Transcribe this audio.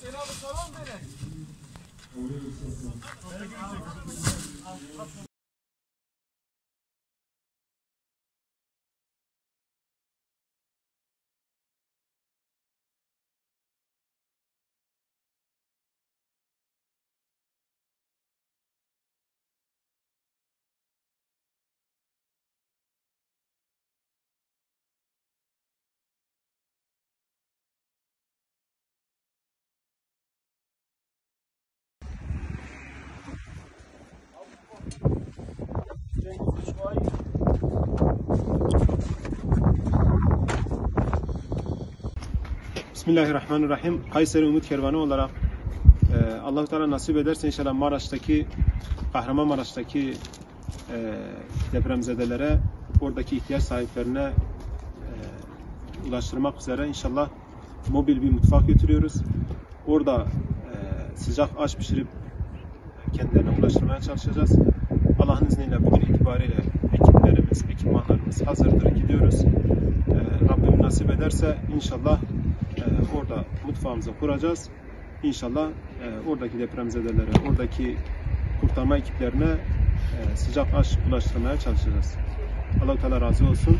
Seni alın tamam beni. Bismillahirrahmanirrahim. Kayseri Umut Kervanı olarak e, allah Teala nasip ederse inşallah Maraş'taki, Kahramanmaraş'taki e, depremzedelere, oradaki ihtiyaç sahiplerine e, ulaştırmak üzere inşallah mobil bir mutfak götürüyoruz. Orada e, sıcak aş pişirip kendilerine ulaştırmaya çalışacağız. Allah'ın izniyle bugün itibariyle ekiplerimiz, ekipmanlarımız hazırdır. Gidiyoruz. E, Rabbim nasip ederse inşallah mutfağımızı kuracağız. İnşallah e, oradaki depremzedelere, oradaki kurtarma ekiplerine e, sıcak aş ulaştırmaya çalışacağız. Allah-u Teala razı olsun.